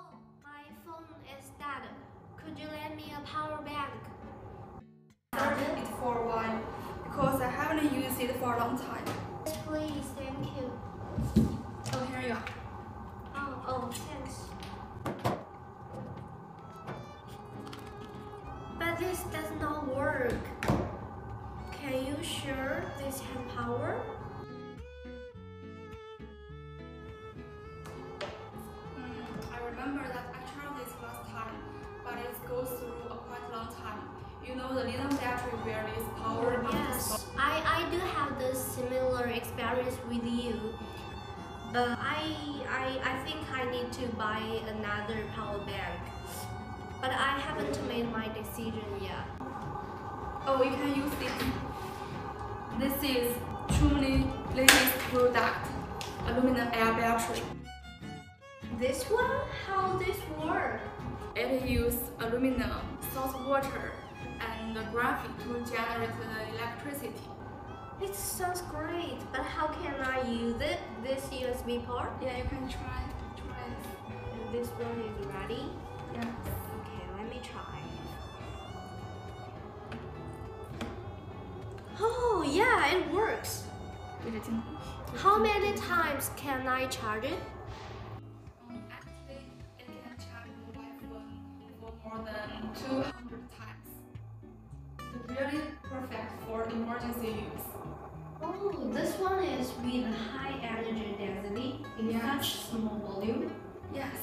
Oh, my phone is dead. Could you lend me a power bank? Charging it for a while because I haven't used it for a long time. Yes, please, thank you. Oh, here you are. Oh, oh, thanks. But this does not work. Can you sure this has power? Remember that I tried this last time, but it goes through a quite long time. You know the lithium battery where this power after Yes, I, I do have the similar experience with you. But I, I, I think I need to buy another power bank. But I haven't made my decision yet. Oh, you can use this. This is Trumony latest product, aluminum air battery. This one? How this work? It uses aluminum, salt water, and graphene to generate the electricity. It sounds great, but how can I use it? This USB port? Yeah, you can try. Try it. This one is ready? Yes. Okay, let me try. Oh, yeah, it works. How many times can I charge it? More than 200 times. It's really perfect for emergency use. Oh, this one is with high energy density in Yes. such small volume. Yes.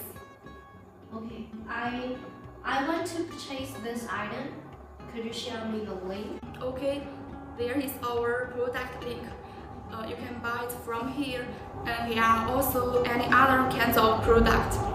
Okay, I I want to purchase this item. Could you share me the link? Okay, there is our product link. Uh, you can buy it from here, and there are also any other kinds of product.